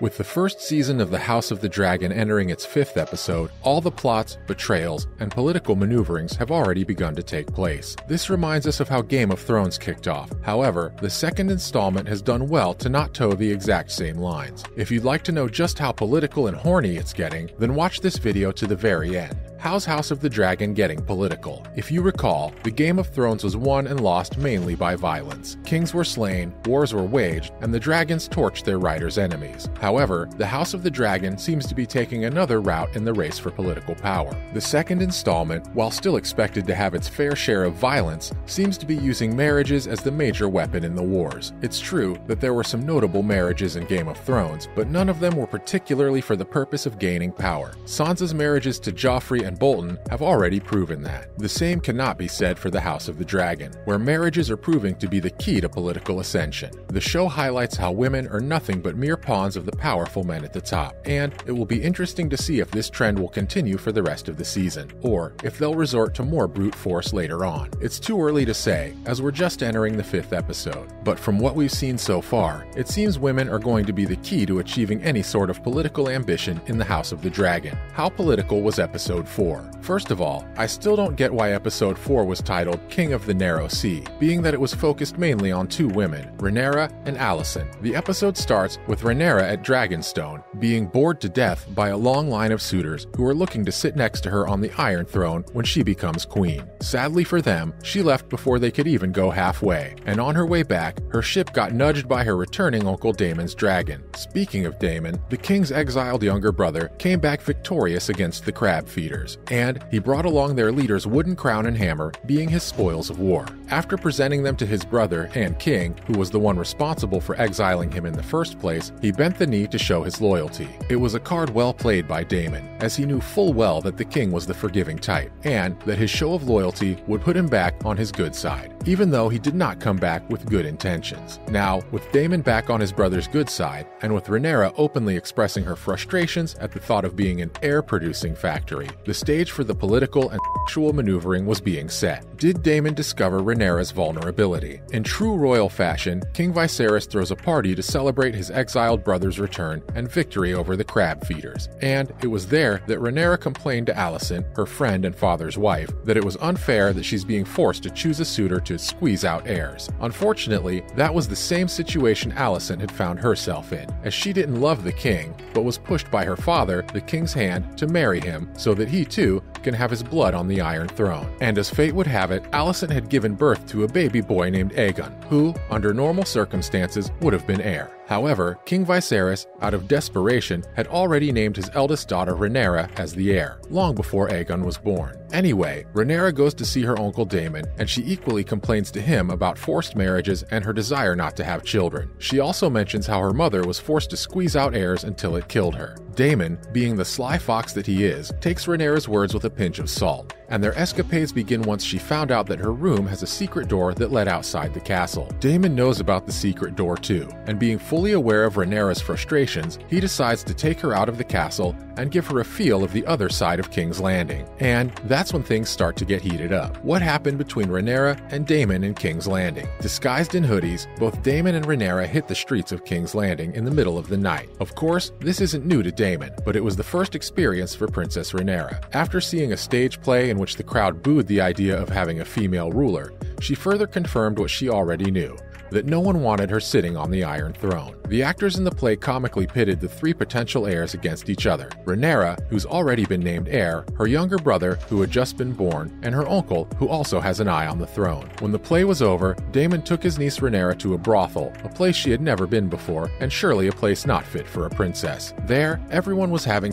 With the first season of The House of the Dragon entering its fifth episode, all the plots, betrayals, and political maneuverings have already begun to take place. This reminds us of how Game of Thrones kicked off. However, the second installment has done well to not toe the exact same lines. If you'd like to know just how political and horny it's getting, then watch this video to the very end. How's House of the Dragon getting political? If you recall, the Game of Thrones was won and lost mainly by violence. Kings were slain, wars were waged, and the dragons torched their riders' enemies. However, the House of the Dragon seems to be taking another route in the race for political power. The second installment, while still expected to have its fair share of violence, seems to be using marriages as the major weapon in the wars. It's true that there were some notable marriages in Game of Thrones, but none of them were particularly for the purpose of gaining power. Sansa's marriages to Joffrey and Bolton have already proven that. The same cannot be said for the House of the Dragon, where marriages are proving to be the key to political ascension. The show highlights how women are nothing but mere pawns of the powerful men at the top, and it will be interesting to see if this trend will continue for the rest of the season, or if they'll resort to more brute force later on. It's too early to say, as we're just entering the fifth episode, but from what we've seen so far, it seems women are going to be the key to achieving any sort of political ambition in the House of the Dragon. How political was episode 4? 4. First of all, I still don't get why episode 4 was titled King of the Narrow Sea, being that it was focused mainly on two women, Rhaenyra and Alicent. The episode starts with Rhaenyra at Dragonstone, being bored to death by a long line of suitors who are looking to sit next to her on the Iron Throne when she becomes queen. Sadly for them, she left before they could even go halfway, and on her way back, her ship got nudged by her returning Uncle Daemon's dragon. Speaking of Daemon, the king's exiled younger brother came back victorious against the crab feeders and he brought along their leader's wooden crown and hammer, being his spoils of war. After presenting them to his brother and king, who was the one responsible for exiling him in the first place, he bent the knee to show his loyalty. It was a card well played by Daemon, as he knew full well that the king was the forgiving type, and that his show of loyalty would put him back on his good side, even though he did not come back with good intentions. Now, with Daemon back on his brother's good side, and with Rhaenyra openly expressing her frustrations at the thought of being an heir producing factory, the stage for the political and sexual maneuvering was being set. Did Daemon discover Rhaenyra's vulnerability? In true royal fashion, King Viserys throws a party to celebrate his exiled brother's return and victory over the crab feeders. And it was there that Rhaenyra complained to Alicent, her friend and father's wife, that it was unfair that she's being forced to choose a suitor to squeeze out heirs. Unfortunately, that was the same situation Alicent had found herself in, as she didn't love the king, but was pushed by her father, the king's hand, to marry him so that he too can have his blood on the Iron Throne. And as fate would have it, Alicent had given birth to a baby boy named Aegon, who, under normal circumstances, would have been heir. However, King Viserys, out of desperation, had already named his eldest daughter Rhaenyra as the heir, long before Aegon was born. Anyway, Rhaenyra goes to see her uncle Daemon, and she equally complains to him about forced marriages and her desire not to have children. She also mentions how her mother was forced to squeeze out heirs until it killed her. Daemon, being the sly fox that he is, takes Rhaenyra's words with a pinch of salt, and their escapades begin once she found out that her room has a secret door that led outside the castle. Daemon knows about the secret door too, and being fully aware of Rhaenyra's frustrations, he decides to take her out of the castle and give her a feel of the other side of King's Landing. And that's when things start to get heated up. What happened between Rhaenyra and Daemon in King's Landing? Disguised in hoodies, both Daemon and Rhaenyra hit the streets of King's Landing in the middle of the night. Of course, this isn't new to Daemon, but it was the first experience for Princess Rhaenyra. After seeing a stage play in which the crowd booed the idea of having a female ruler, she further confirmed what she already knew that no one wanted her sitting on the Iron Throne. The actors in the play comically pitted the three potential heirs against each other Rhaenyra, who's already been named heir, her younger brother, who had just been born, and her uncle, who also has an eye on the throne. When the play was over, Daemon took his niece Rhaenyra to a brothel, a place she had never been before, and surely a place not fit for a princess. There, everyone was having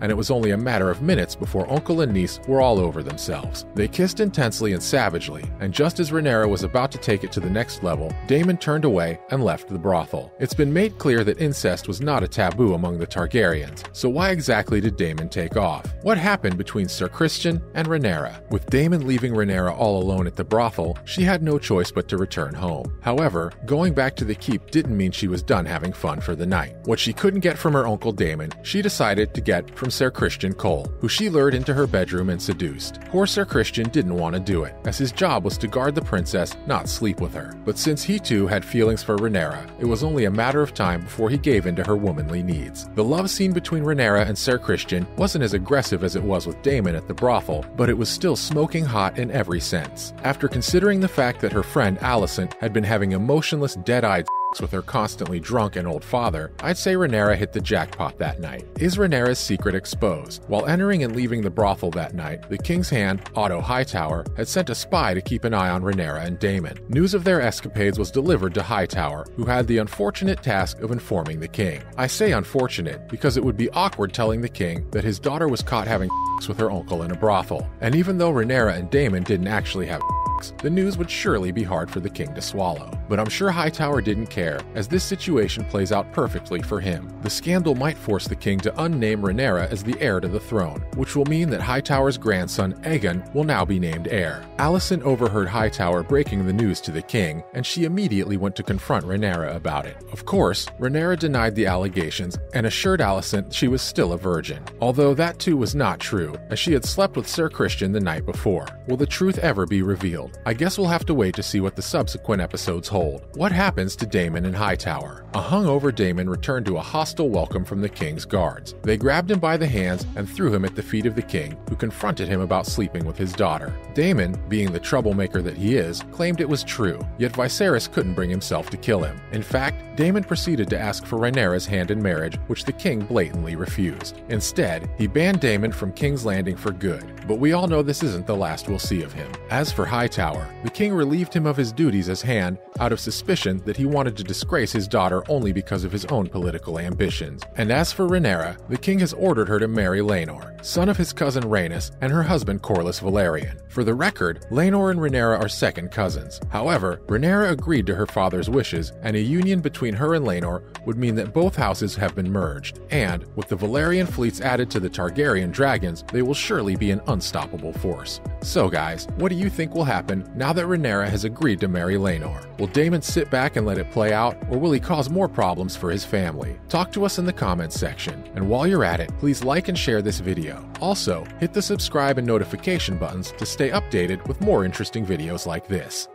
and it was only a matter of minutes before uncle and niece were all over themselves. They kissed intensely and savagely, and just as Rhaenyra was about to take it to the next level, Daemon turned away and left the brothel. It's been made clear that incest was not a taboo among the Targaryens, so why exactly did Daemon take off? What happened between Sir Christian and Rhaenyra? With Daemon leaving Rhaenyra all alone at the brothel, she had no choice but to return home. However, going back to the keep didn't mean she was done having fun for the night. What she couldn't get from her uncle Daemon, she decided to get from Sir Christian Cole, who she lured into her bedroom and seduced. Poor Sir Christian didn't want to do it, as his job was to guard the princess, not sleep with her. But since he too had feelings for Rhaenyra, it was only a matter of time before he gave in to her womanly needs. The love scene between Rhaenyra and Sir Christian wasn't as aggressive as it was with Daemon at the brothel, but it was still smoking hot in every sense. After considering the fact that her friend Alicent had been having emotionless, dead-eyed with her constantly drunk and old father, I'd say Rhaenyra hit the jackpot that night. Is Rhaenyra's secret exposed? While entering and leaving the brothel that night, the King's Hand, Otto Hightower, had sent a spy to keep an eye on Rhaenyra and Daemon. News of their escapades was delivered to Hightower, who had the unfortunate task of informing the king. I say unfortunate because it would be awkward telling the king that his daughter was caught having with her uncle in a brothel. And even though Rhaenyra and Daemon didn't actually have the news would surely be hard for the king to swallow. But I'm sure Hightower didn't care, as this situation plays out perfectly for him. The scandal might force the king to unname Rhaenyra as the heir to the throne, which will mean that Hightower's grandson, Aegon, will now be named heir. Alicent overheard Hightower breaking the news to the king, and she immediately went to confront Rhaenyra about it. Of course, Rhaenyra denied the allegations and assured Alicent she was still a virgin, although that too was not true, as she had slept with Sir Christian the night before. Will the truth ever be revealed? I guess we'll have to wait to see what the subsequent episodes hold. What happens to Daemon and Hightower? A hungover Daemon returned to a hostile welcome from the king's guards. They grabbed him by the hands and threw him at the feet of the king, who confronted him about sleeping with his daughter. Daemon, being the troublemaker that he is, claimed it was true, yet Viserys couldn't bring himself to kill him. In fact, Daemon proceeded to ask for Rhaenyra's hand in marriage, which the king blatantly refused. Instead, he banned Daemon from King's Landing for good, but we all know this isn't the last we'll see of him. As for Hightower, the king relieved him of his duties as Hand out of suspicion that he wanted to disgrace his daughter only because of his own political ambitions. And as for Rhaenyra, the king has ordered her to marry Laenor, son of his cousin Rhaenys and her husband Corlys Velaryon. For the record, Laenor and Rhaenyra are second cousins. However, Rhaenyra agreed to her father's wishes, and a union between her and Laenor would mean that both houses have been merged, and with the Velaryon fleets added to the Targaryen dragons, they will surely be an unstoppable force. So guys, what do you think will happen now that Rhaenyra has agreed to marry Laenor? Will Daemon sit back and let it play out, or will he cause more problems for his family? Talk to us in the comments section, and while you're at it, please like and share this video. Also, hit the subscribe and notification buttons to stay updated with more interesting videos like this.